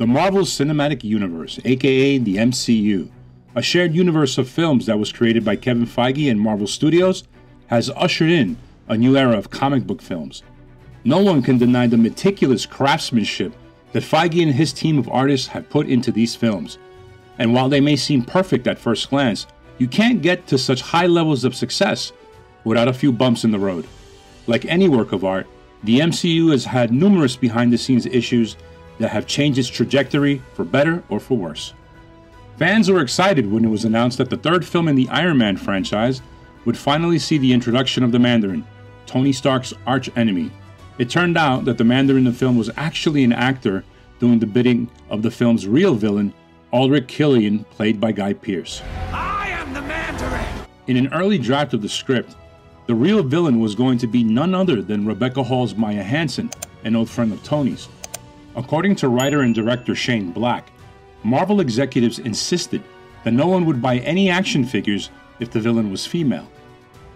The Marvel Cinematic Universe, aka the MCU, a shared universe of films that was created by Kevin Feige and Marvel Studios, has ushered in a new era of comic book films. No one can deny the meticulous craftsmanship that Feige and his team of artists have put into these films. And while they may seem perfect at first glance, you can't get to such high levels of success without a few bumps in the road. Like any work of art, the MCU has had numerous behind the scenes issues that have changed its trajectory for better or for worse. Fans were excited when it was announced that the third film in the Iron Man franchise would finally see the introduction of the Mandarin, Tony Stark's arch enemy. It turned out that the Mandarin in the film was actually an actor doing the bidding of the film's real villain, Aldrich Killian, played by Guy Pearce. I am the Mandarin! In an early draft of the script, the real villain was going to be none other than Rebecca Hall's Maya Hansen, an old friend of Tony's. According to writer and director Shane Black, Marvel executives insisted that no one would buy any action figures if the villain was female.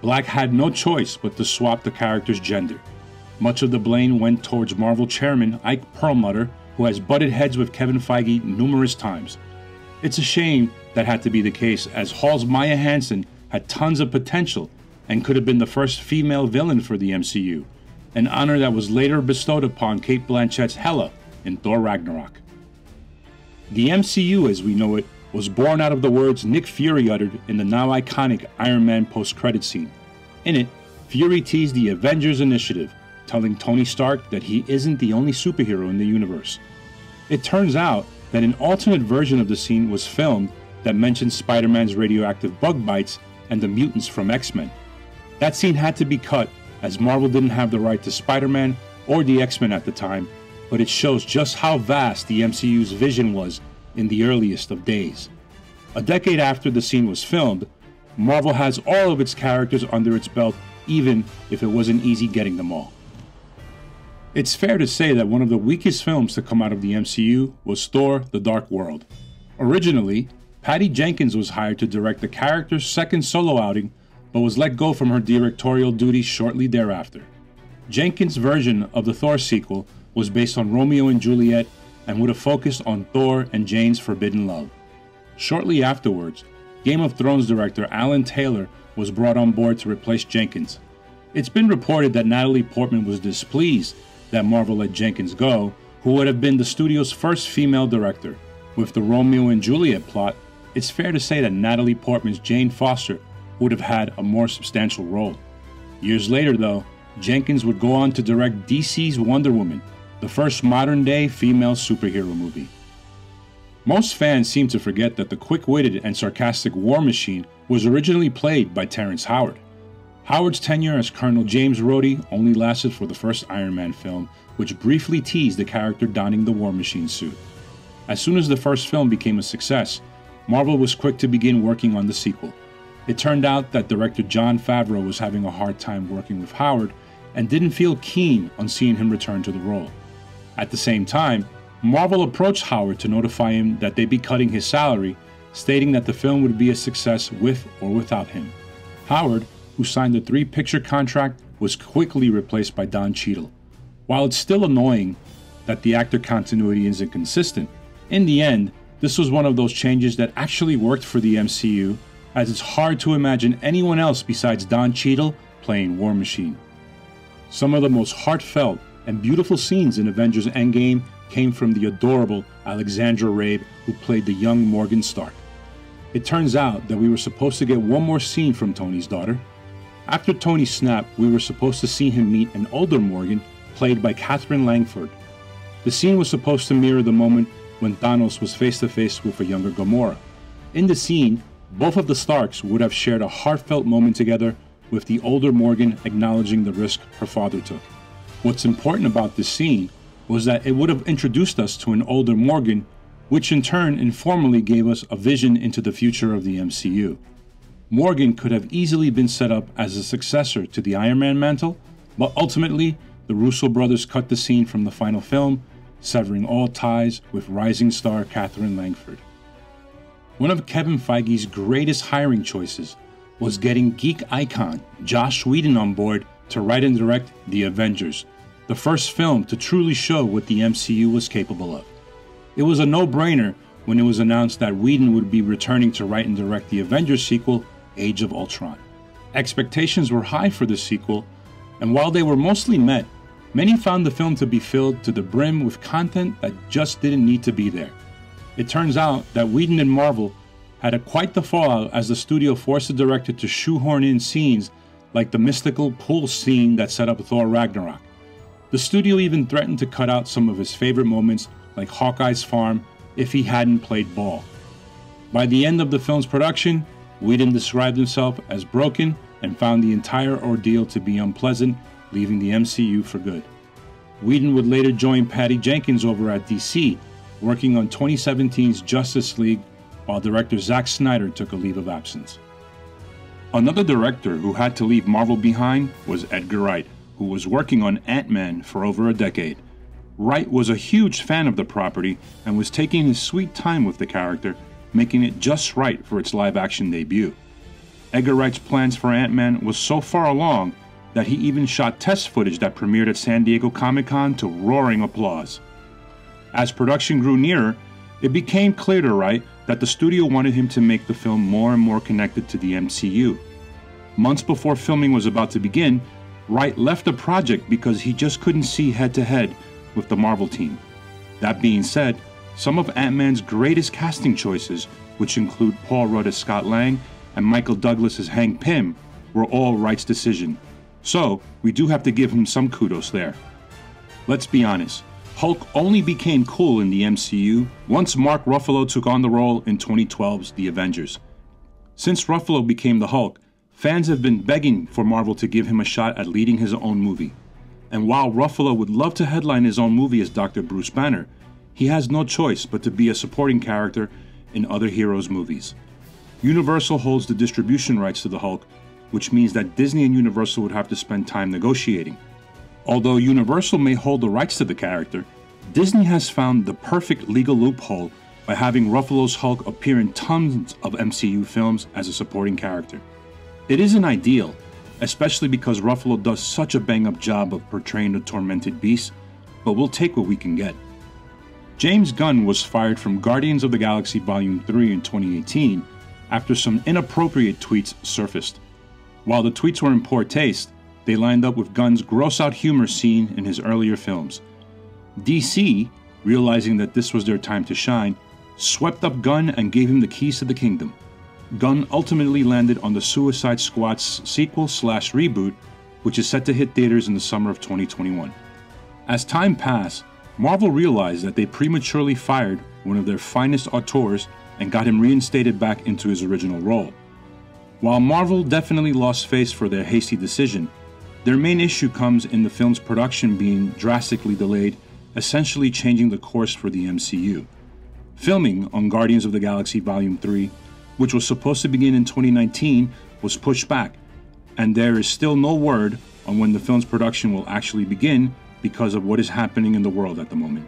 Black had no choice but to swap the character's gender. Much of the blame went towards Marvel chairman Ike Perlmutter, who has butted heads with Kevin Feige numerous times. It's a shame that had to be the case, as Hall's Maya Hansen had tons of potential and could have been the first female villain for the MCU, an honor that was later bestowed upon Cate Blanchett's Hela in Thor Ragnarok. The MCU as we know it was born out of the words Nick Fury uttered in the now iconic Iron Man post credit scene. In it, Fury teased the Avengers Initiative, telling Tony Stark that he isn't the only superhero in the universe. It turns out that an alternate version of the scene was filmed that mentioned Spider Man's radioactive bug bites and the mutants from X Men. That scene had to be cut as Marvel didn't have the right to Spider Man or the X Men at the time, but it shows just how vast the MCU's vision was in the earliest of days. A decade after the scene was filmed, Marvel has all of its characters under its belt, even if it wasn't easy getting them all. It's fair to say that one of the weakest films to come out of the MCU was Thor The Dark World. Originally, Patty Jenkins was hired to direct the character's second solo outing, but was let go from her directorial duties shortly thereafter. Jenkins' version of the Thor sequel was based on Romeo and Juliet and would have focused on Thor and Jane's forbidden love. Shortly afterwards, Game of Thrones director Alan Taylor was brought on board to replace Jenkins. It's been reported that Natalie Portman was displeased that Marvel let Jenkins go, who would have been the studio's first female director. With the Romeo and Juliet plot, it's fair to say that Natalie Portman's Jane Foster would have had a more substantial role. Years later, though, Jenkins would go on to direct DC's Wonder Woman, the first modern day female superhero movie. Most fans seem to forget that the quick witted and sarcastic War Machine was originally played by Terrence Howard. Howard's tenure as Colonel James Rhodey only lasted for the first Iron Man film, which briefly teased the character donning the War Machine suit. As soon as the first film became a success, Marvel was quick to begin working on the sequel. It turned out that director Jon Favreau was having a hard time working with Howard and didn't feel keen on seeing him return to the role. At the same time, Marvel approached Howard to notify him that they'd be cutting his salary, stating that the film would be a success with or without him. Howard, who signed the three picture contract, was quickly replaced by Don Cheadle. While it's still annoying that the actor continuity isn't consistent, in the end, this was one of those changes that actually worked for the MCU, as it's hard to imagine anyone else besides Don Cheadle playing War Machine. Some of the most heartfelt and beautiful scenes in Avengers Endgame came from the adorable Alexandra Rabe, who played the young Morgan Stark. It turns out that we were supposed to get one more scene from Tony's daughter. After Tony snapped, we were supposed to see him meet an older Morgan, played by Katherine Langford. The scene was supposed to mirror the moment when Thanos was face to face with a younger Gamora. In the scene, both of the Starks would have shared a heartfelt moment together, with the older Morgan acknowledging the risk her father took. What's important about this scene was that it would have introduced us to an older Morgan, which in turn informally gave us a vision into the future of the MCU. Morgan could have easily been set up as a successor to the Iron Man mantle, but ultimately, the Russo brothers cut the scene from the final film, severing all ties with rising star Katherine Langford. One of Kevin Feige's greatest hiring choices was getting geek icon Joss Whedon on board to write and direct The Avengers, the first film to truly show what the MCU was capable of. It was a no brainer when it was announced that Whedon would be returning to write and direct the Avengers sequel, Age of Ultron. Expectations were high for the sequel, and while they were mostly met, many found the film to be filled to the brim with content that just didn't need to be there. It turns out that Whedon and Marvel had a quite the fallout as the studio forced the director to shoehorn in scenes like the mystical pool scene that set up Thor Ragnarok. The studio even threatened to cut out some of his favorite moments, like Hawkeye's farm, if he hadn't played ball. By the end of the film's production, Whedon described himself as broken and found the entire ordeal to be unpleasant, leaving the MCU for good. Whedon would later join Patty Jenkins over at DC, working on 2017's Justice League, while director Zack Snyder took a leave of absence. Another director who had to leave Marvel behind was Edgar Wright, who was working on Ant Man for over a decade. Wright was a huge fan of the property and was taking his sweet time with the character, making it just right for its live action debut. Edgar Wright's plans for Ant Man was so far along that he even shot test footage that premiered at San Diego Comic Con to roaring applause. As production grew nearer, it became clear to Wright that the studio wanted him to make the film more and more connected to the MCU. Months before filming was about to begin, Wright left the project because he just couldn't see head to head with the Marvel team. That being said, some of Ant Man's greatest casting choices, which include Paul Rudd as Scott Lang and Michael Douglas as Hank Pym, were all Wright's decision. So, we do have to give him some kudos there. Let's be honest, Hulk only became cool in the MCU once Mark Ruffalo took on the role in 2012's The Avengers. Since Ruffalo became the Hulk, fans have been begging for Marvel to give him a shot at leading his own movie. And while Ruffalo would love to headline his own movie as Dr. Bruce Banner, he has no choice but to be a supporting character in other heroes' movies. Universal holds the distribution rights to the Hulk, which means that Disney and Universal would have to spend time negotiating. Although Universal may hold the rights to the character, Disney has found the perfect legal loophole by having Ruffalo's Hulk appear in tons of MCU films as a supporting character. It isn't ideal, especially because Ruffalo does such a bang up job of portraying the tormented beast, but we'll take what we can get. James Gunn was fired from Guardians of the Galaxy Volume 3 in 2018 after some inappropriate tweets surfaced. While the tweets were in poor taste, they lined up with Gunn's gross out humor seen in his earlier films. DC, realizing that this was their time to shine, swept up Gunn and gave him the keys to the kingdom. Gunn ultimately landed on the Suicide Squad's sequel slash reboot, which is set to hit theaters in the summer of 2021. As time passed, Marvel realized that they prematurely fired one of their finest auteurs and got him reinstated back into his original role. While Marvel definitely lost face for their hasty decision, their main issue comes in the film's production being drastically delayed, essentially changing the course for the MCU. Filming on Guardians of the Galaxy Volume 3, which was supposed to begin in 2019, was pushed back, and there is still no word on when the film's production will actually begin because of what is happening in the world at the moment.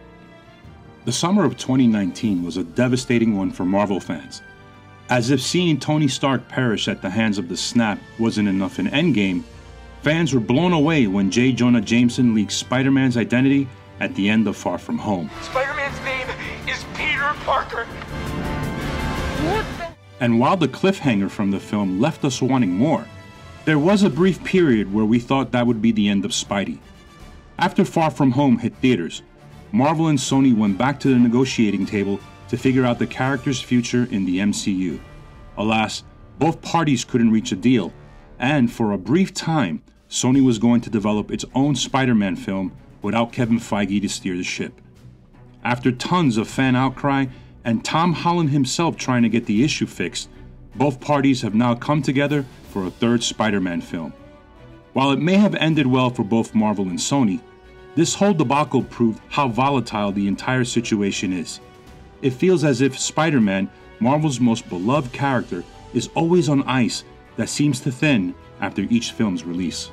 The summer of 2019 was a devastating one for Marvel fans. As if seeing Tony Stark perish at the hands of the Snap wasn't enough in Endgame, Fans were blown away when J. Jonah Jameson leaked Spider Man's identity at the end of Far From Home. Spider Man's name is Peter Parker. And while the cliffhanger from the film left us wanting more, there was a brief period where we thought that would be the end of Spidey. After Far From Home hit theaters, Marvel and Sony went back to the negotiating table to figure out the character's future in the MCU. Alas, both parties couldn't reach a deal, and for a brief time, Sony was going to develop its own Spider Man film without Kevin Feige to steer the ship. After tons of fan outcry and Tom Holland himself trying to get the issue fixed, both parties have now come together for a third Spider Man film. While it may have ended well for both Marvel and Sony, this whole debacle proved how volatile the entire situation is. It feels as if Spider Man, Marvel's most beloved character, is always on ice that seems to thin after each film's release.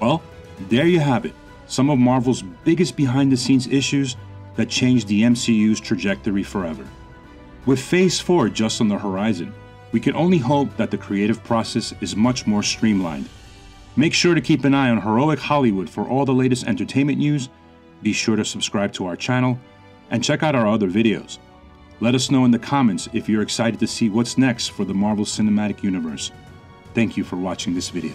Well, there you have it some of Marvel's biggest behind the scenes issues that changed the MCU's trajectory forever. With Phase 4 just on the horizon, we can only hope that the creative process is much more streamlined. Make sure to keep an eye on Heroic Hollywood for all the latest entertainment news. Be sure to subscribe to our channel. and check out our other videos. Let us know in the comments if you're excited to see what's next for the Marvel Cinematic Universe. Thank you for watching this video.